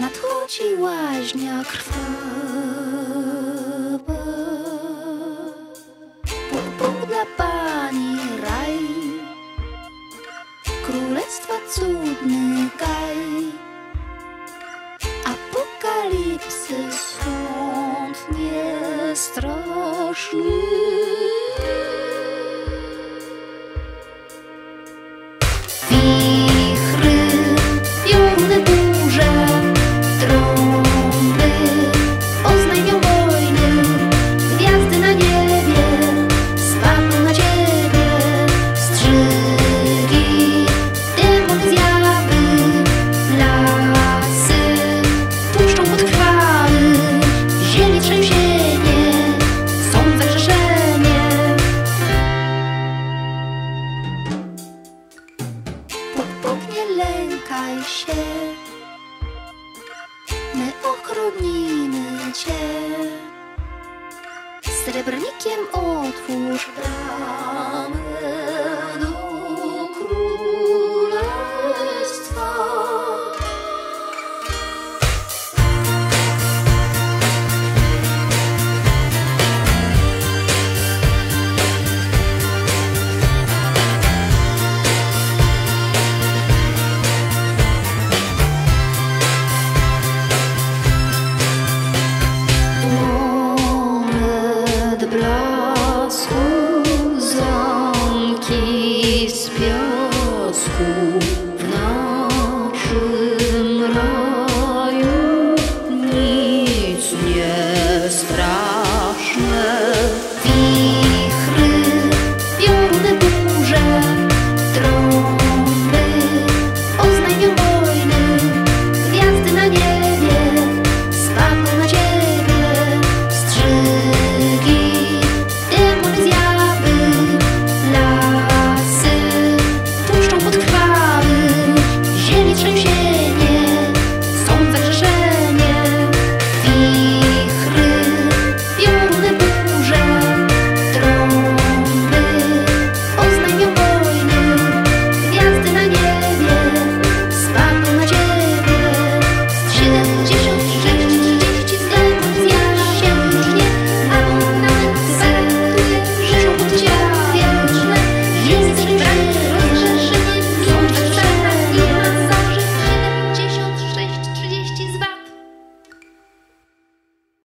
Nadchodzi łaźnia krwawa. Podbóg dla Pani raj Królestwa cudny gaj Apokalipsy sąd niestraszny my ochronimy cię. Srebrnikiem otwórz bramę blasku zamki z piasku w naszym raju nic nie straszne.